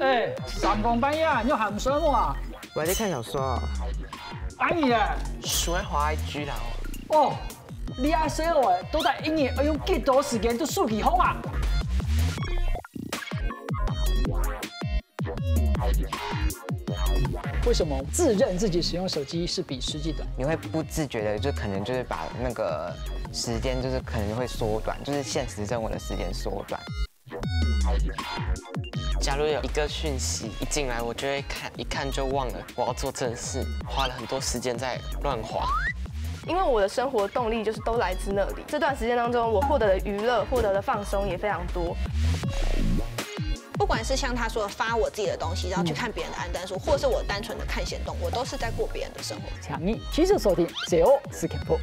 哎，三更半夜你又喊什么啊？我还在看小说。阿姨啊，喜欢滑 IG 啦。哦，你爱说我都在一年要用几多时间做数据好啊？为什么自认自己使用手机是比实际短？你会不自觉的就可能就是把那个时间就是可能会缩短，就是现实生活的时间缩短。假如有一个讯息一进来，我就会看，一看就忘了我要做正事，花了很多时间在乱滑。因为我的生活动力就是都来自那里。这段时间当中，我获得的娱乐、获得的放松也非常多。不管是像他说的发我自己的东西，然后去看别人的安单书，或是我单纯的看闲动，我都是在过别人的生活。强你继续收听九四 K 播。